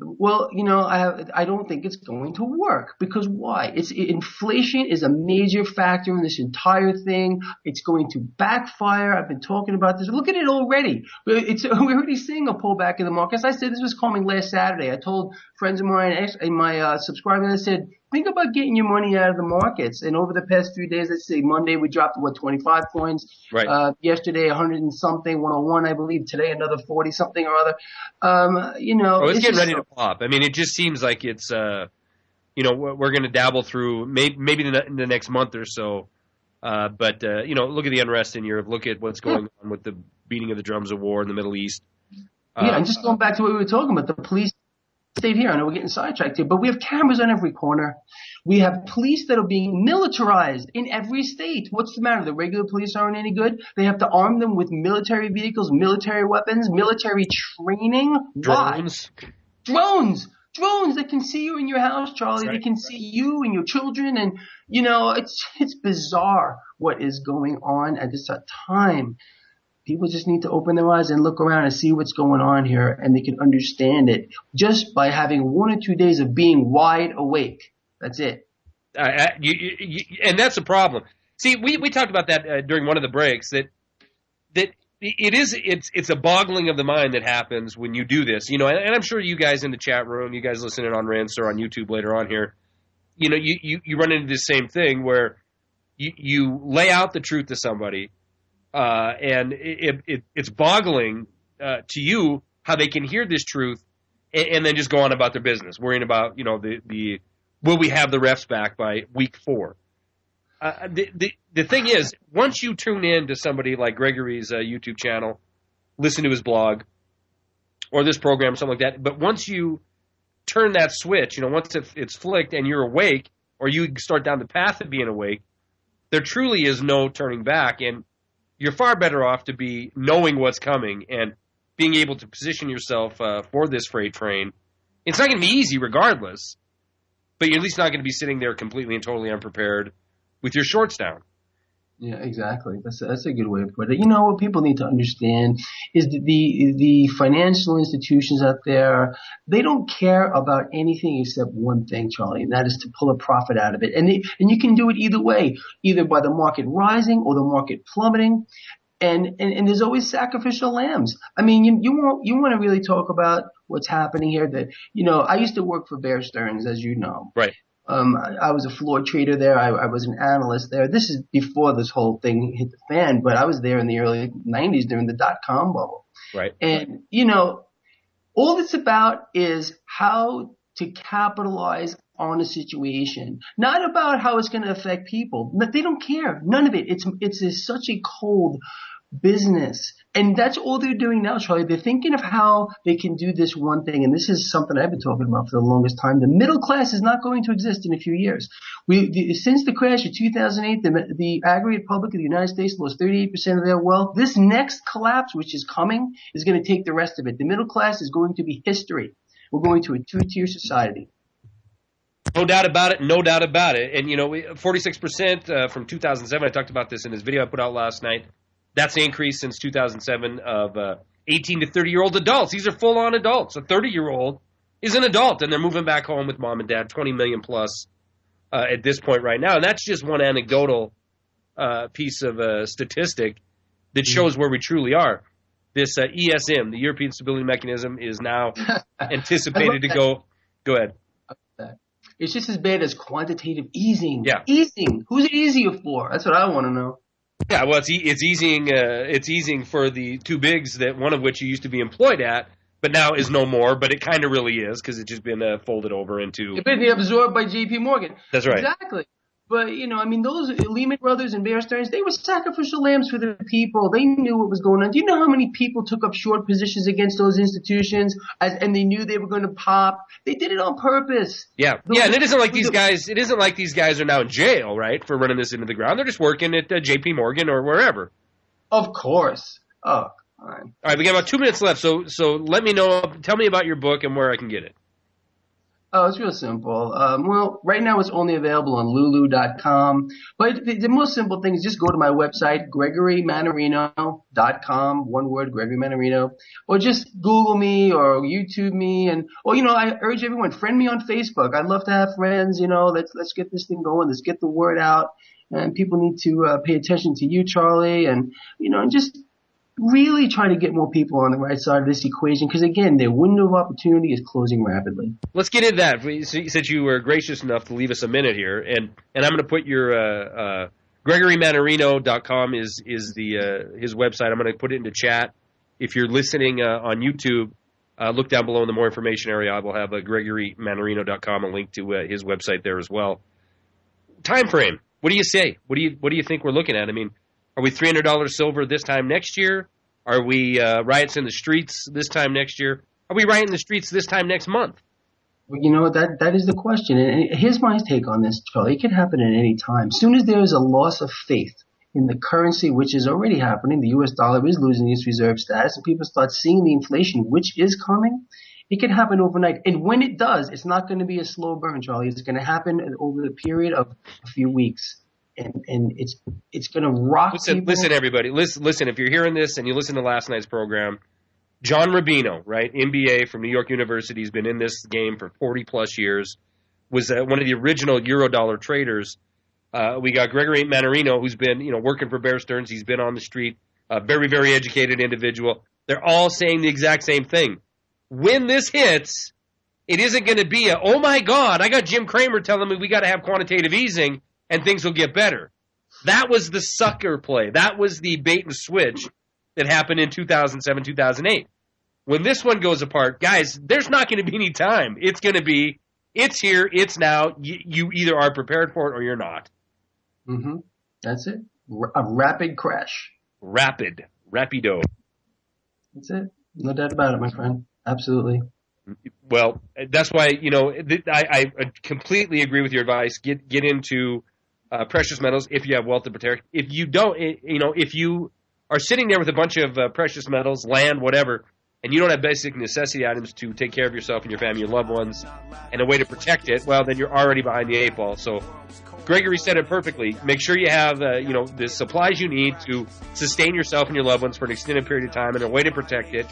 Well, you know, I I don't think it's going to work because why? It's inflation is a major factor in this entire thing. It's going to backfire. I've been talking about this. Look at it already. It's [laughs] we're already seeing a pullback in the markets. I said this was coming last Saturday. I told friends of mine and my uh, subscribers. I said think about getting your money out of the markets. And over the past few days, let's say Monday we dropped what 25 points. Right. Uh, yesterday 100 and something, 101 I believe. Today another 40 something or other. Um, you know, Oh, it's, getting just ready to pop. I mean, it just seems like it's, uh, you know, we're, we're going to dabble through maybe, maybe the, the next month or so. Uh, but uh, you know, look at the unrest in Europe. Look at what's going on with the beating of the drums of war in the Middle East. Yeah, Uh, and just going back to what we were talking about, the police state here. I know we're getting sidetracked here, but we have cameras on every corner. We have police that are being militarized in every state. What's the matter? The regular police aren't any good. They have to arm them with military vehicles, military weapons, military training. Why? drones. drones, drones that can see you in your house, Charlie. Right. They can see you and your children, and you know it's it's bizarre what is going on at this time. People just need to open their eyes and look around and see what's going on here, and they can understand it just by having one or two days of being wide awake. That's it. Uh, you, you, you, and that's a problem. See, we, we talked about that uh, during one of the breaks that that it is it's it's a boggling of the mind that happens when you do this. You know, and, and I'm sure you guys in the chat room, you guys listening on Rense or on YouTube later on here, you know, you, you, you run into the same thing where you, you lay out the truth to somebody, uh, and it, it, it's boggling uh, to you how they can hear this truth and, and, then just go on about their business, worrying about you know the the will we have the refs back by week four. Uh, the, the the thing is, once you tune in to somebody like Gregory's uh, YouTube channel, listen to his blog, or this program, something like that. But once you turn that switch, you know, once it's flicked and you're awake, or you start down the path of being awake, there truly is no turning back, and you're far better off to be knowing what's coming and being able to position yourself uh, for this freight train. It's not going to be easy, regardless, but you're at least not going to be sitting there completely and totally unprepared with your shorts down. Yeah, exactly. That's a, that's a good way of putting it. You know what people need to understand is that the the financial institutions out there they don't care about anything except one thing, Charlie, and that is to pull a profit out of it. And they, and you can do it either way, either by the market rising or the market plummeting. And, and, and there's always sacrificial lambs. I mean, you, you want, you want to really talk about what's happening here that, you know, I used to work for Bear Stearns, as you know. Right. Um, I, I was a floor trader there. I, I was an analyst there. This is before this whole thing hit the fan, but I was there in the early 90s during the dot com bubble. Right. And, you know, all it's about is how to capitalize on a situation, not about how it's going to affect people. They don't care. None of it. It's, it's a, such a cold business. And that's all they're doing now, Charlie. They're thinking of how they can do this one thing. And this is something I've been talking about for the longest time. The middle class is not going to exist in a few years. We, the, since the crash of 2008, the, the aggregate public of the United States lost 38% of their wealth. This next collapse, which is coming, is going to take the rest of it. The middle class is going to be history. We're going to a two-tier society. No doubt about it. No doubt about it. And, you know, 46% uh, from 2007. I talked about this in this video I put out last night. That's the increase since 2007 of uh, 18 to 30 year old adults. These are full on adults. A 30 year old is an adult, and they're moving back home with mom and dad. 20 million plus uh, at this point right now, and that's just one anecdotal uh, piece of uh, statistic that shows mm-hmm. where we truly are. This uh, ESM, the European Stability Mechanism, is now [laughs] anticipated to go. Go ahead. It's just as bad as quantitative easing. Yeah. Easing. Who's it easier for? That's what I want to know. Yeah, well, it's e- it's easing uh, it's easing for the two bigs that one of which you used to be employed at, but now is no more. But it kind of really is because it's just been uh, folded over into. It's been absorbed by J.P. Morgan. That's right. Exactly. But you know, I mean, those Lehman Brothers and Bear Stearns, they were sacrificial lambs for the people. They knew what was going on. Do you know how many people took up short positions against those institutions, as, and they knew they were going to pop? They did it on purpose. Yeah, those, yeah, and it isn't like these guys. It isn't like these guys are now in jail, right, for running this into the ground. They're just working at uh, J.P. Morgan or wherever. Of course. Oh, all right. All right, we got about two minutes left, so so let me know. Tell me about your book and where I can get it. Oh, it's real simple. Um, well, right now it's only available on lulu.com. But the, the, most simple thing is just go to my website, gregorymannarino.com, one word, Gregory Mannarino, or just Google me or YouTube me. And, or, you know, I urge everyone, friend me on Facebook. I'd love to have friends, you know, let's, let's get this thing going. Let's get the word out. And people need to uh, pay attention to you, Charlie, and, you know, and just really trying to get more people on the right side of this equation because again, their window of opportunity is closing rapidly. Let's get into that. Since you were gracious enough to leave us a minute here, and and I'm going to put your uh, uh, GregoryMannarino.com is is the uh, his website. I'm going to put it into chat. If you're listening uh, on YouTube, uh, look down below in the more information area. I will have a GregoryMannarino.com, a link to uh, his website there as well. Time frame. What do you say? What do you what do you think we're looking at? I mean are we three hundred dollars silver this time next year? Are we uh, riots in the streets this time next year? Are we rioting in the streets this time next month? Well, you know that that is the question, and here's my take on this, Charlie. It can happen at any time. As soon as there is a loss of faith in the currency, which is already happening, the U.S. dollar is losing its reserve status, and people start seeing the inflation, which is coming. It can happen overnight, and when it does, it's not going to be a slow burn, Charlie. It's going to happen over the period of a few weeks and and it's it's going to rock. Listen, listen, everybody, listen, listen. If you're hearing this and you listen to last night's program, John Rubino, right, MBA from New York University, has been in this game for 40 plus years. was uh, one of the original Eurodollar traders. Uh, we got Gregory Mannarino, who's been you know working for Bear Stearns. He's been on the street, a very very educated individual. They're all saying the exact same thing. When this hits, it isn't going to be a oh my god, I got Jim Cramer telling me we got to have quantitative easing and things will get better. That was the sucker play. That was the bait and switch that happened in 2007 2008 when this one goes apart, guys, there's not going to be any time. It's going to be, it's here, it's now. You, you, either are prepared for it or you're not. Mm-hmm. That's it. R- a rapid crash. Rapid, rapido. That's it. No doubt about it, my friend. Absolutely. Well, that's why you know I, I completely agree with your advice. Get get into uh, precious metals if you have wealth to protect. If you don't, you know, if you are sitting there with a bunch of uh, precious metals, land, whatever, and you don't have basic necessity items to take care of yourself and your family, your loved ones, and a way to protect it, well, then you're already behind the eight ball. So, Gregory said it perfectly. Make sure you have, uh, you know, the supplies you need to sustain yourself and your loved ones for an extended period of time, and a way to protect it.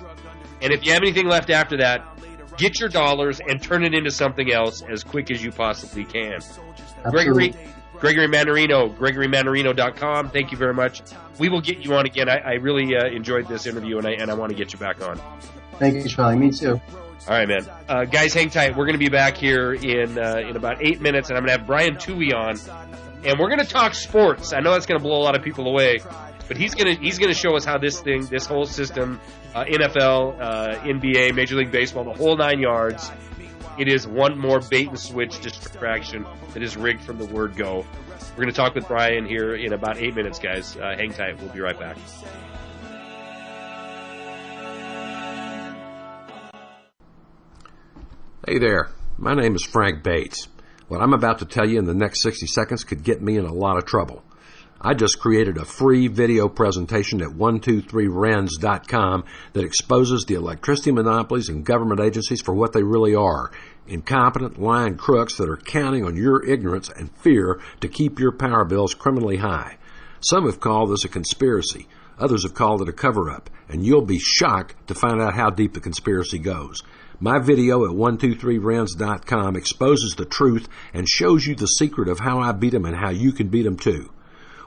And if you have anything left after that, get your dollars and turn it into something else as quick as you possibly can. Absolutely. Gregory, Gregory Mannarino, GregoryMannarino.com. Thank you very much. We will get you on again. I, I really uh, enjoyed this interview, and I, and I want to get you back on. Thank you, Charlie. Me too. All right, man. Uh, guys, hang tight. We're going to be back here in uh, in about eight minutes, and I'm going to have Brian Tuohy on, and we're going to talk sports. I know that's going to blow a lot of people away, but he's going to he's going to show us how this thing, this whole system, uh, NFL, uh, NBA, Major League Baseball, the whole nine yards. It is one more bait and switch distraction that is rigged from the word go. We're going to talk with Brian here in about eight minutes, guys. Uh, hang tight. We'll be right back. Hey there, my name is Frank Bates. What I'm about to tell you in the next 60 seconds could get me in a lot of trouble. I just created a free video presentation at 123rense.com that exposes the electricity monopolies and government agencies for what they really are incompetent, lying crooks that are counting on your ignorance and fear to keep your power bills criminally high. Some have called this a conspiracy. Others have called it a cover up, and you'll be shocked to find out how deep the conspiracy goes. My video at 123rense.com exposes the truth and shows you the secret of how I beat them and how you can beat them too.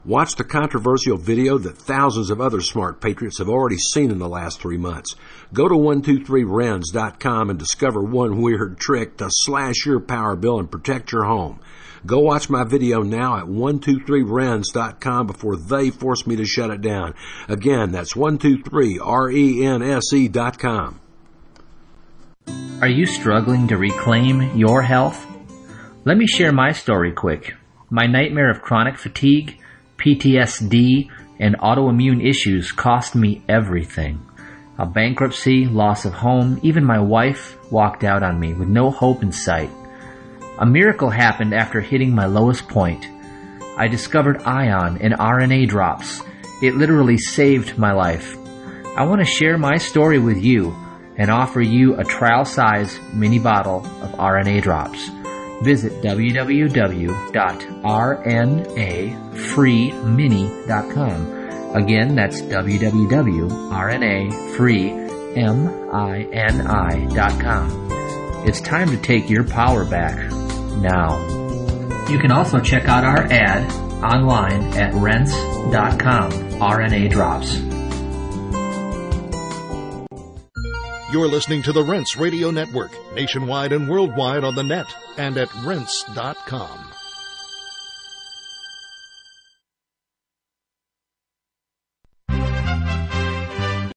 Watch the controversial video that thousands of other smart patriots have already seen in the last three months. Go to 123rense.com and discover one weird trick to slash your power bill and protect your home. Go watch my video now at 123rense.com before they force me to shut it down. Again, that's 123rense.com. Are you struggling to reclaim your health? Let me share my story quick. My nightmare of chronic fatigue, PTSD, and autoimmune issues cost me everything. A bankruptcy, loss of home, even my wife walked out on me with no hope in sight. A miracle happened after hitting my lowest point. I discovered ion and RNA drops. It literally saved my life. I want to share my story with you and offer you a trial size mini bottle of RNA drops. Visit www.rnafreemini.com. Again, that's www.rnafreemini.com. It's time to take your power back now. You can also check out our ad online at rense.com. RNA drops. You're listening to the Rense Radio Network, nationwide and worldwide on the net and at rense.com.